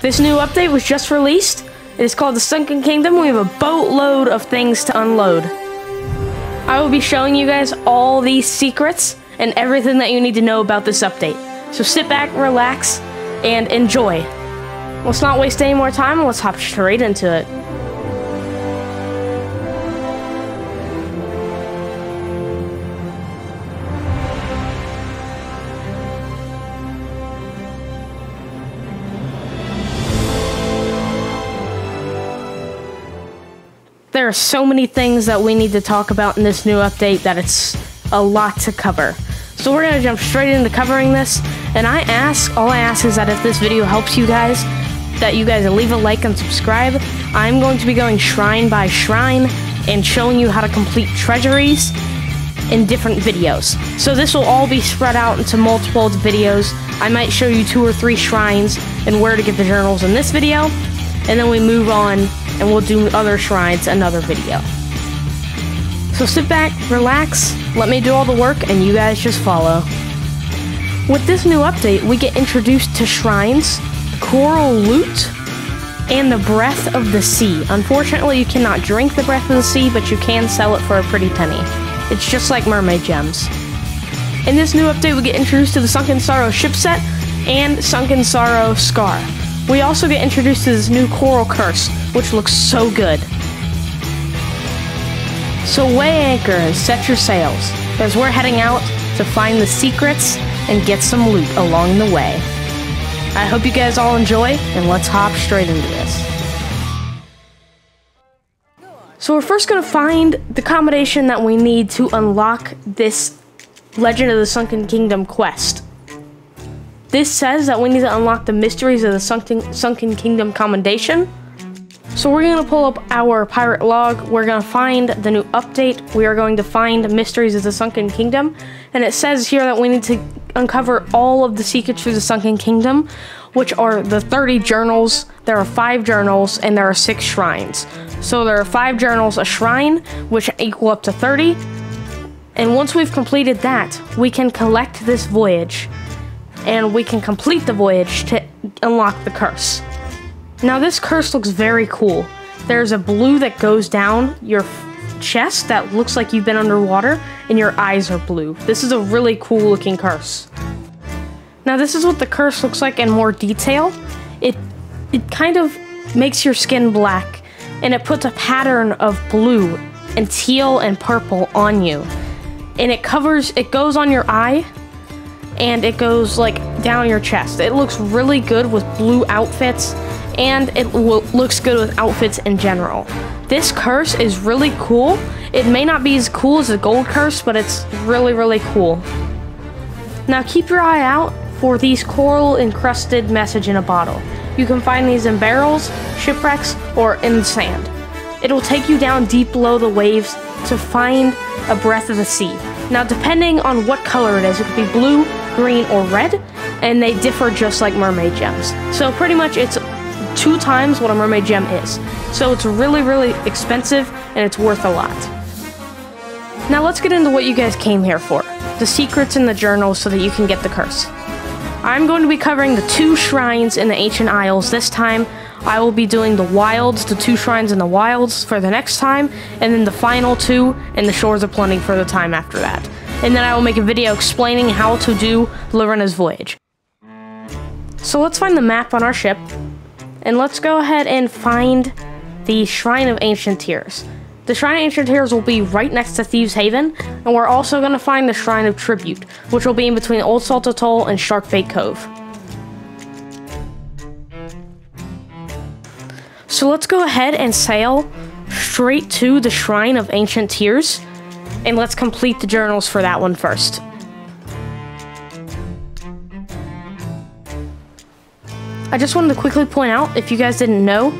This new update was just released. It is called the Sunken Kingdom. We have a boatload of things to unload. I will be showing you guys all these secrets and everything that you need to know about this update. So sit back, relax, and enjoy. Let's not waste any more time, let's hop straight into it. There are so many things that we need to talk about in this new update that it's a lot to cover. So we're gonna jump straight into covering this. And I ask, all I ask is that if this video helps you guys, that you guys leave a like and subscribe. I'm going to be going shrine by shrine and showing you how to complete treasuries in different videos. So this will all be spread out into multiple videos. I might show you two or three shrines and where to get the journals in this video, and then we move on and we'll do other shrines another video. So sit back, relax, let me do all the work, and you guys just follow. With this new update, we get introduced to shrines, coral loot, and the breath of the sea. Unfortunately, you cannot drink the breath of the sea, but you can sell it for a pretty penny. It's just like mermaid gems. In this new update, we get introduced to the Sunken Sorrow ship set and Sunken Sorrow Scar. We also get introduced to this new coral curse, which looks so good. So weigh anchor and set your sails, as we're heading out to find the secrets and get some loot along the way. I hope you guys all enjoy, and let's hop straight into this. So we're first going to find the combination that we need to unlock this Legend of the Sunken Kingdom quest. This says that we need to unlock the mysteries of the Sunken, Sunken Kingdom commendation. So we're going to pull up our pirate log. We're going to find the new update. We are going to find mysteries of the Sunken Kingdom. And it says here that we need to uncover all of the secrets for the Sunken Kingdom, which are the 30 journals. There are five journals and there are six shrines. So there are five journals, a shrine, which equal up to 30. And once we've completed that, we can collect this voyage and we can complete the voyage to unlock the curse. Now this curse looks very cool. There's a blue that goes down your chest that looks like you've been underwater and your eyes are blue. This is a really cool looking curse. Now this is what the curse looks like in more detail. It it kind of makes your skin black and it puts a pattern of blue and teal and purple on you. And it covers it goes on your eye and it goes like down your chest. It looks really good with blue outfits and it looks good with outfits in general. This curse is really cool. It may not be as cool as the gold curse, but it's really, really cool. Now keep your eye out for these coral encrusted message in a bottle. You can find these in barrels, shipwrecks, or in the sand. It'll take you down deep below the waves to find a breath of the sea. Now depending on what color it is, it could be blue, green, or red, and they differ just like mermaid gems. So pretty much it's two times what a mermaid gem is. So it's really, really expensive, and it's worth a lot. Now let's get into what you guys came here for. The secrets in the journal so that you can get the curse. I'm going to be covering the two shrines in the Ancient Isles this time. I will be doing the wilds, the two shrines in the wilds for the next time, and then the final two in the Shores of Plenty for the time after that and then I will make a video explaining how to do Larinna's Voyage. So let's find the map on our ship, and let's go ahead and find the Shrine of Ancient Tears. The Shrine of Ancient Tears will be right next to Thieves Haven, and we're also going to find the Shrine of Tribute, which will be in between Old Salt Atoll and Sharkbait Cove. So let's go ahead and sail straight to the Shrine of Ancient Tears and let's complete the journals for that one first. I just wanted to quickly point out, if you guys didn't know,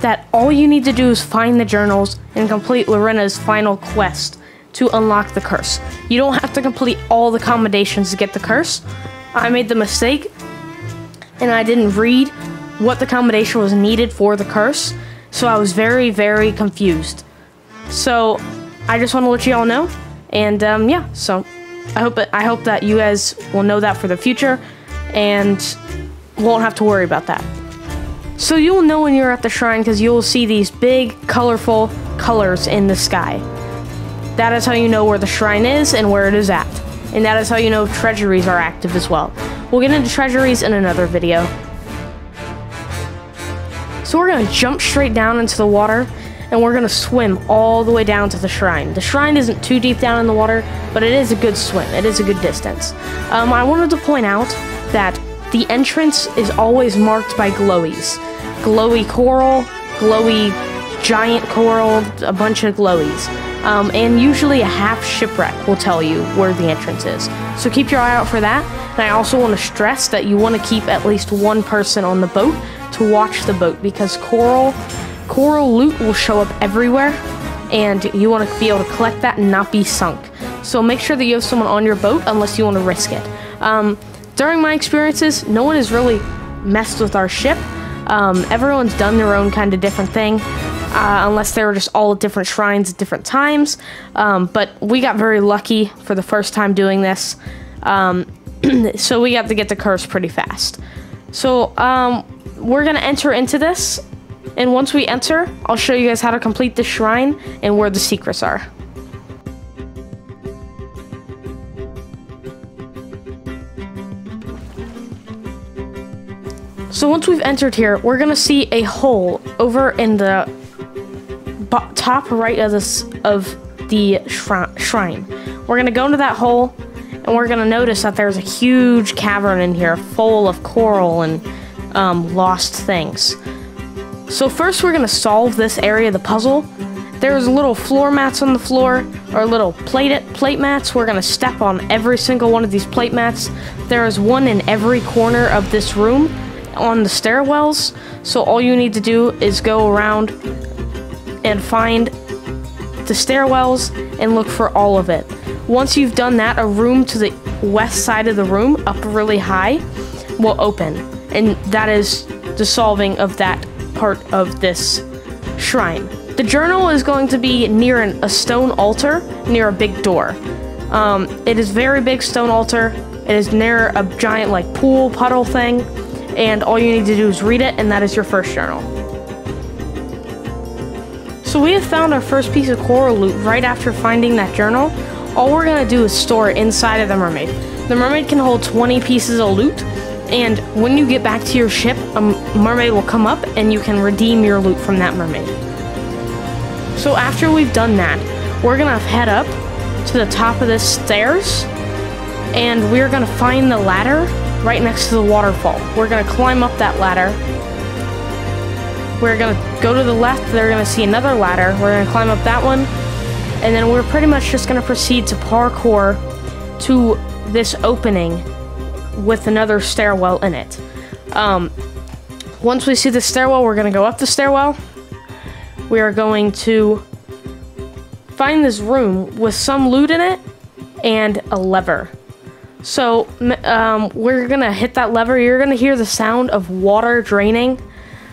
that all you need to do is find the journals and complete Larinna's final quest to unlock the curse. You don't have to complete all the commendations to get the curse. I made the mistake and I didn't read what the commendation was needed for the curse, so I was very, very confused. So I just want to let you all know. And um, yeah, so I hope I hope that you guys will know that for the future and won't have to worry about that. So you'll know when you're at the shrine because you'll see these big, colorful colors in the sky. That is how you know where the shrine is and where it is at. And that is how you know treasuries are active as well. We'll get into treasuries in another video. So we're gonna jump straight down into the water and we're gonna swim all the way down to the shrine. The shrine isn't too deep down in the water, but it is a good swim. It is a good distance. Um, I wanted to point out that the entrance is always marked by glowies. Glowy coral, glowy giant coral, a bunch of glowies. Um, and usually a half shipwreck will tell you where the entrance is. So keep your eye out for that. And I also want to stress that you want to keep at least one person on the boat to watch the boat because coral coral loot will show up everywhere and you want to be able to collect that and not be sunk. So make sure that you have someone on your boat unless you want to risk it. Um, during my experiences, no one has really messed with our ship. Um, everyone's done their own kind of different thing, uh, unless they were just all at different shrines at different times. Um, but we got very lucky for the first time doing this, um, so we got to get the curse pretty fast. So um, we're gonna enter into this, and once we enter, I'll show you guys how to complete the shrine and where the secrets are. So once we've entered here, we're gonna see a hole over in the top right of this of the shri shrine. We're gonna go into that hole, and we're gonna notice that there's a huge cavern in here, full of coral and um, lost things. So first, we're gonna solve this area of the puzzle. There's little floor mats on the floor, or little plate plate mats. We're gonna step on every single one of these plate mats. There is one in every corner of this room on the stairwells. So all you need to do is go around and find the stairwells and look for all of it. Once you've done that, a room to the west side of the room, up really high, will open. And that is the solving of that part of this shrine. The journal is going to be near an, a stone altar near a big door. Um, it is very big stone altar. It is near a giant like pool puddle thing and all you need to do is read it, and that is your first journal. So we have found our first piece of coral loot right after finding that journal. All we're gonna do is store it inside of the mermaid. The mermaid can hold 20 pieces of loot, and when you get back to your ship, a mermaid will come up and you can redeem your loot from that mermaid. So after we've done that, we're gonna head up to the top of the stairs, and we're gonna find the ladder right next to the waterfall. We're gonna climb up that ladder. We're gonna go to the left, they're gonna see another ladder. We're gonna climb up that one. And then we're pretty much just gonna proceed to parkour to this opening with another stairwell in it. Um, once we see the stairwell, we're gonna go up the stairwell. We are going to find this room with some loot in it and a lever. So um, we're gonna hit that lever. You're gonna hear the sound of water draining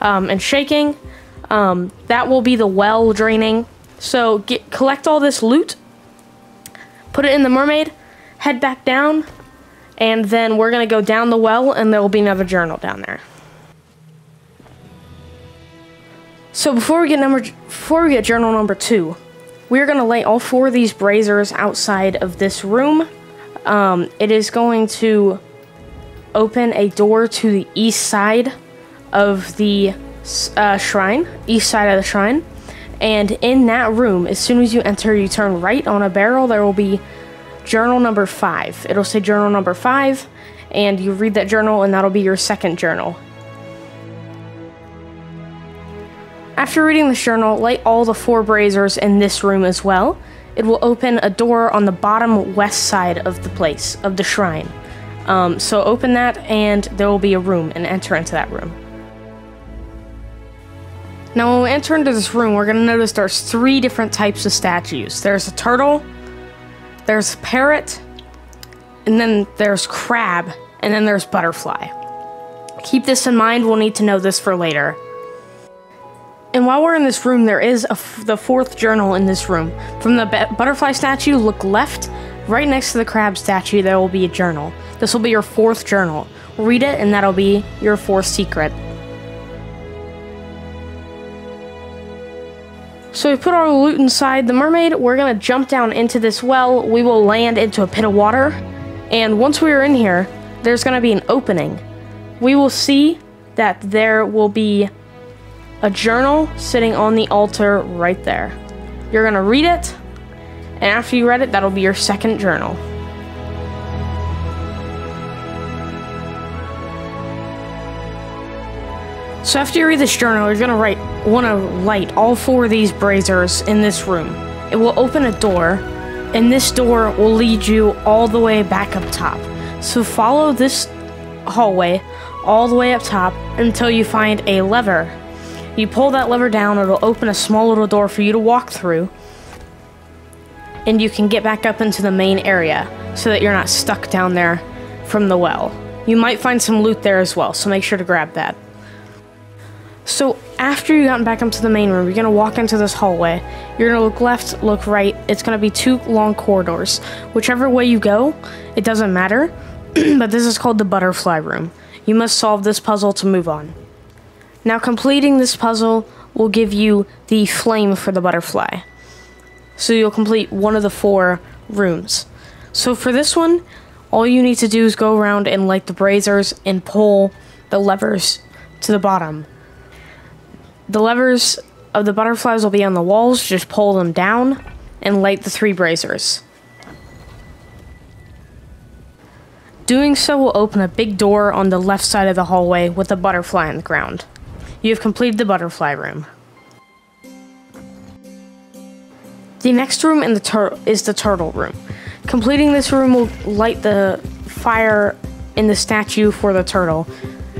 um, and shaking. Um, that will be the well draining. So get collect all this loot, put it in the mermaid, head back down, and then we're gonna go down the well, and there will be another journal down there. So before we get number before we get journal number two, we're gonna lay all four of these braziers outside of this room um, it is going to open a door to the east side of the uh, shrine, east side of the shrine. And in that room, as soon as you enter, you turn right on a barrel. There will be journal number five. It'll say journal number five, and you read that journal, and that'll be your second journal. After reading this journal, light all the four braziers in this room as well it will open a door on the bottom west side of the place, of the shrine. Um, so open that, and there will be a room, and enter into that room. Now, when we enter into this room, we're going to notice there's three different types of statues. There's a turtle, there's a parrot, and then there's crab, and then there's butterfly. Keep this in mind, we'll need to know this for later. And while we're in this room, there is the fourth journal in this room. From the butterfly statue, look left. Right next to the crab statue, there will be a journal. This will be your fourth journal. Read it, and that'll be your fourth secret. So we put our loot inside the mermaid. We're gonna jump down into this well. We will land into a pit of water. And once we are in here, there's gonna be an opening. We will see that there will be a journal sitting on the altar right there. You're gonna read it, and after you read it, that'll be your second journal. So after you read this journal, you're gonna write, wanna light all four of these braziers in this room. It will open a door, and this door will lead you all the way back up top. So follow this hallway all the way up top until you find a lever. You pull that lever down, it'll open a small little door for you to walk through, and you can get back up into the main area so that you're not stuck down there from the well. You might find some loot there as well, so make sure to grab that. So after you've gotten back up to the main room, you're gonna walk into this hallway. You're gonna look left, look right. It's gonna be two long corridors. Whichever way you go, it doesn't matter. but this is called the butterfly room. You must solve this puzzle to move on. Now completing this puzzle will give you the flame for the butterfly. So you'll complete one of the four rooms. So for this one, all you need to do is go around and light the braziers and pull the levers to the bottom. The levers of the butterflies will be on the walls. Just pull them down and light the three braziers. Doing so will open a big door on the left side of the hallway with a butterfly on the ground. You have completed the butterfly room. The next room in the tur- is the turtle room. Completing this room will light the fire in the statue for the turtle,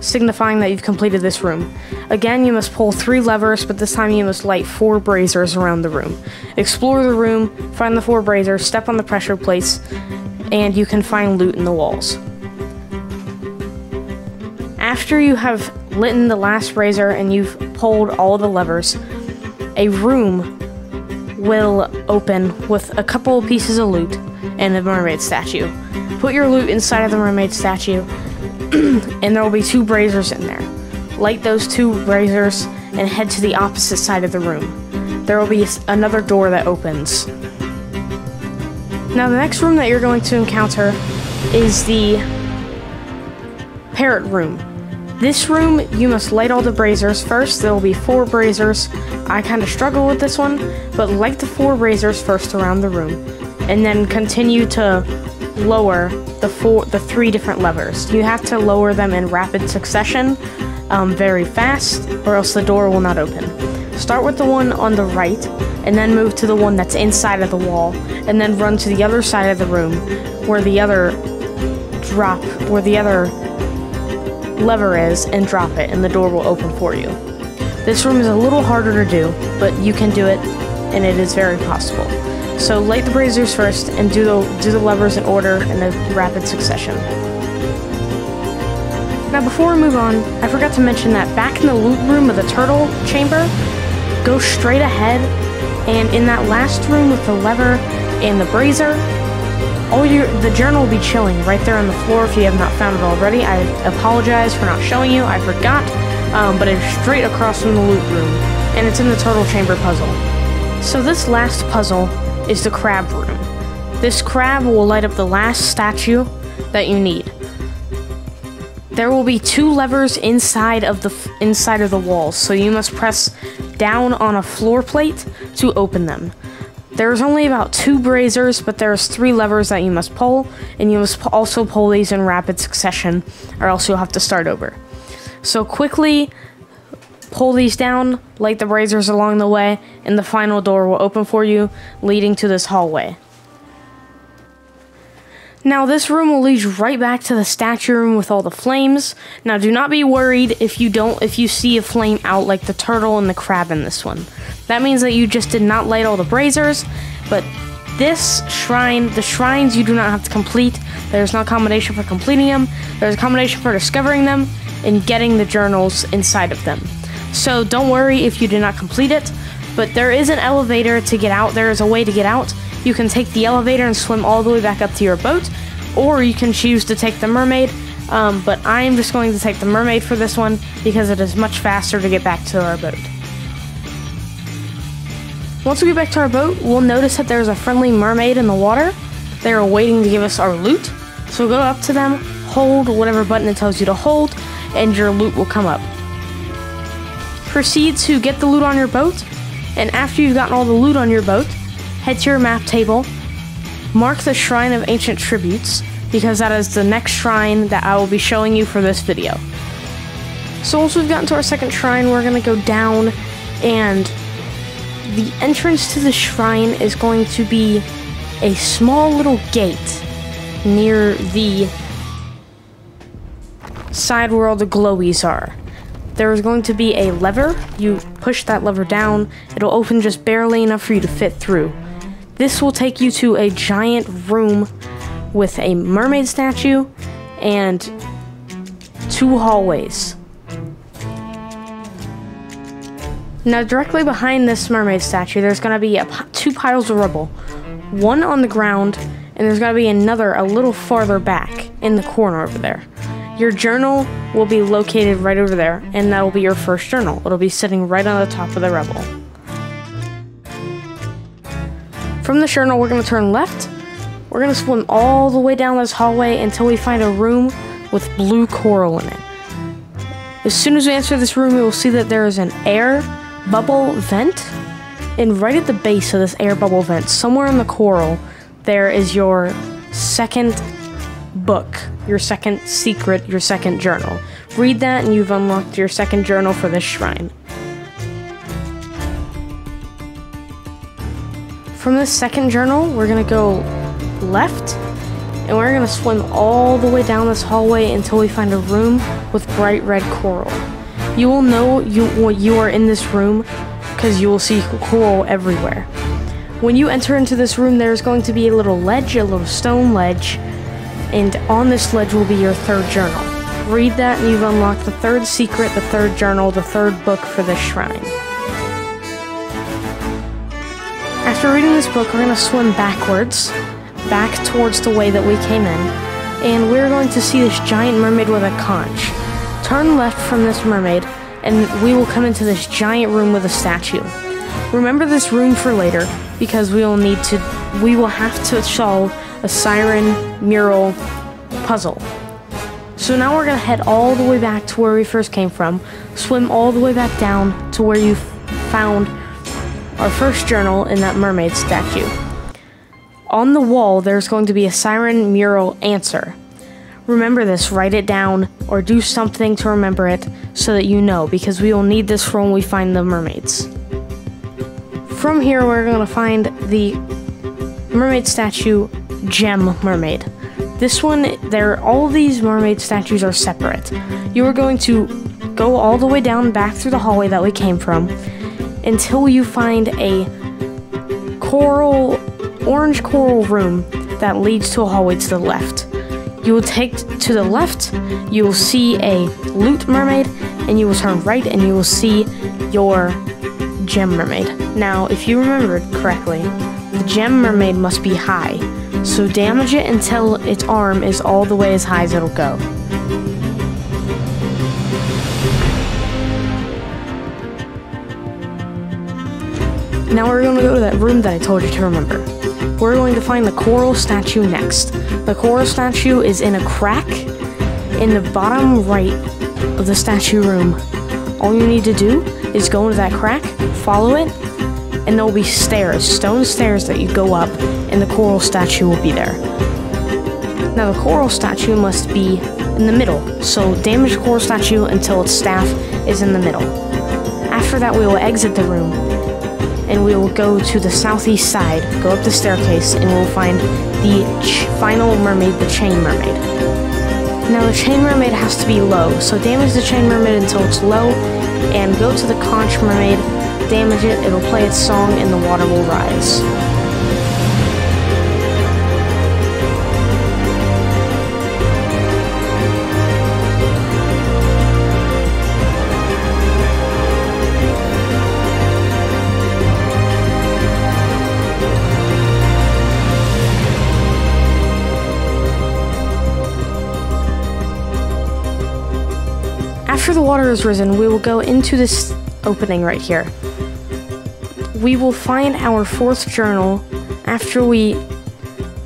signifying that you've completed this room. Again, you must pull three levers, but this time you must light four braziers around the room. Explore the room, find the four braziers, step on the pressure plates, and you can find loot in the walls. After you have lit the last brazier and you've pulled all the levers, a room will open with a couple pieces of loot and a mermaid statue. Put your loot inside of the mermaid statue, and there will be two braziers in there. Light those two braziers and head to the opposite side of the room. There will be another door that opens. Now, the next room that you're going to encounter is the parrot room. This room, you must light all the braziers first. There will be four braziers. I kind of struggle with this one, but light the four braziers first around the room, and then continue to lower the four, the three different levers. You have to lower them in rapid succession, um, very fast, or else the door will not open. Start with the one on the right, and then move to the one that's inside of the wall, and then run to the other side of the room, where the other drop, where the other lever is, and drop it, and the door will open for you. This room is a little harder to do, but you can do it, and it is very possible. So light the braziers first, and do the do the levers in order in a rapid succession. Now before we move on, I forgot to mention that back in the loot room of the turtle chamber, go straight ahead, and in that last room with the lever and the brazier, all your the journal will be chilling right there on the floor if you have not found it already. I apologize for not showing you. I forgot, um, but it's straight across from the loot room, and it's in the turtle chamber puzzle. So this last puzzle is the crab room. This crab will light up the last statue that you need. There will be two levers inside of the inside of the walls, so you must press down on a floor plate to open them. There's only about two braziers, but there's three levers that you must pull, and you must also pull these in rapid succession, or else you'll have to start over. So quickly pull these down, light the braziers along the way, and the final door will open for you, leading to this hallway. Now this room will lead you right back to the statue room with all the flames. Now do not be worried if you don't if you see a flame out like the turtle and the crab in this one. That means that you just did not light all the braziers, but this shrine, the shrines you do not have to complete. There's no combination for completing them. There's a combination for discovering them and getting the journals inside of them. So don't worry if you did not complete it, but there is an elevator to get out. There is a way to get out. You can take the elevator and swim all the way back up to your boat, or you can choose to take the mermaid. Um, but I am just going to take the mermaid for this one because it is much faster to get back to our boat. Once we get back to our boat, we'll notice that there's a friendly mermaid in the water. They're waiting to give us our loot. So go up to them, hold whatever button it tells you to hold, and your loot will come up. Proceed to get the loot on your boat, and after you've gotten all the loot on your boat, head to your map table, mark the Shrine of Ancient Tributes, because that is the next shrine that I will be showing you for this video. So once we've gotten to our second shrine, we're going to go down, and the entrance to the shrine is going to be a small little gate near the side where all the glowies are. There is going to be a lever. You push that lever down, it'll open just barely enough for you to fit through. This will take you to a giant room with a mermaid statue and two hallways. Now, directly behind this mermaid statue, there's going to be two piles of rubble. One on the ground, and there's going to be another a little farther back in the corner over there. Your journal will be located right over there, and that will be your first journal. It'll be sitting right on the top of the rubble. From the journal, we're going to turn left. We're going to swim all the way down this hallway until we find a room with blue coral in it. As soon as we enter this room, we will see that there is an air bubble vent. And right at the base of this air bubble vent, somewhere in the coral, there is your second book, your second secret, your second journal. Read that and you've unlocked your second journal for this shrine. From this second journal, we're gonna go left and we're gonna swim all the way down this hallway until we find a room with bright red coral. You will know you you are in this room because you will see coral everywhere. When you enter into this room, there's going to be a little ledge, a little stone ledge, and on this ledge will be your third journal. Read that, and you've unlocked the third secret, the third journal, the third book for this shrine. After reading this book, we're going to swim backwards, back towards the way that we came in, and we're going to see this giant mermaid with a conch. Turn left from this mermaid, and we will come into this giant room with a statue. Remember this room for later, because we will need to, we will have to solve a siren mural puzzle. So now we're gonna head all the way back to where we first came from, swim all the way back down to where you found our first journal in that mermaid statue. On the wall, there's going to be a siren mural answer. Remember this, write it down, or do something to remember it so that you know, because we will need this for when we find the mermaids. From here, we're going to find the mermaid statue, Gem Mermaid. This one, there, all these mermaid statues are separate. You are going to go all the way down back through the hallway that we came from until you find a coral, orange coral room that leads to a hallway to the left. You will take to the left, you will see a loot mermaid, and you will turn right and you will see your gem mermaid. Now, if you remembered correctly, the gem mermaid must be high, so damage it until its arm is all the way as high as it'll go. Now we're going to go to that room that I told you to remember. We're going to find the coral statue next. The coral statue is in a crack in the bottom right of the statue room. All you need to do is go into that crack, follow it, and there will be stairs, stone stairs that you go up, and the coral statue will be there. Now the coral statue must be in the middle, so damage the coral statue until its staff is in the middle. After that we will exit the room and we will go to the southeast side, go up the staircase, and we'll find the final mermaid, the chain mermaid. Now the chain mermaid has to be low, so damage the chain mermaid until it's low, and go to the conch mermaid, damage it, it'll play its song, and the water will rise. After the water has risen, we will go into this opening right here. we will find our fourth journal after we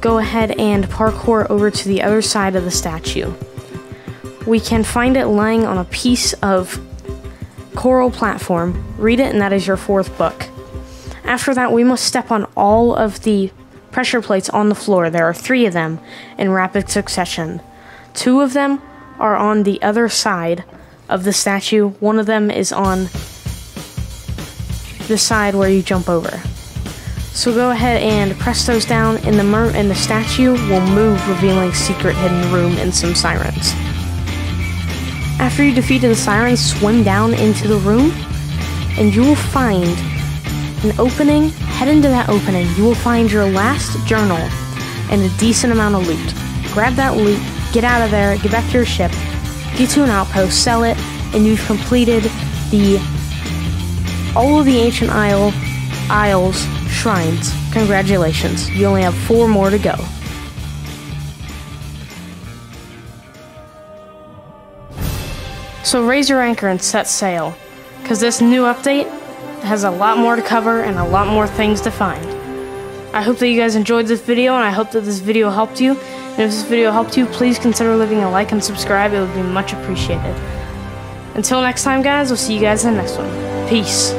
go ahead and parkour over to the other side of the statue. We can find it lying on a piece of coral platform. Read it, and that is your fourth book. After that, we must step on all of the pressure plates on the floor. There are three of them in rapid succession. Two of them are on the other side of the statue, one of them is on the side where you jump over. So go ahead and press those down, and the and the statue will move, revealing secret hidden room and some sirens. After you defeated the sirens, swim down into the room, and you will find an opening. Head into that opening. You will find your last journal and a decent amount of loot. Grab that loot, get out of there, get back to your ship, get to an outpost, sell it, and you've completed the all of the ancient isle isles shrines. Congratulations. You only have four more to go. So raise your anchor and set sail, because this new update has a lot more to cover and a lot more things to find. I hope that you guys enjoyed this video, and I hope that this video helped you. And if this video helped you, please consider leaving a like and subscribe. It would be much appreciated. Until next time, guys, we'll see you guys in the next one. Peace.